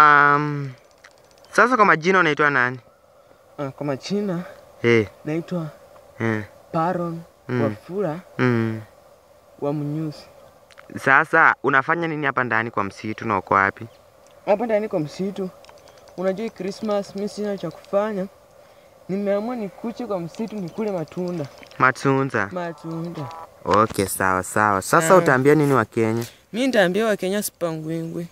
Um, sasa kwa majina unaitwa nani? Uh, kwa majina hey. naitwa hey. Baron Mm. Wafula mm. wa Mnyusi. Sasa unafanya nini hapa ndani kwa msitu na uko wapi? Hapa ndani kwa msitu, unajua Christmas mimi sina cha kufanya, nimeamua nikuche kwa msitu nikule matunda Matunda. matunda. Okay, sawa sawa. Sasa uh, utaambia nini wa Kenya? Mi nitaambia Wakenya sipangwingwi,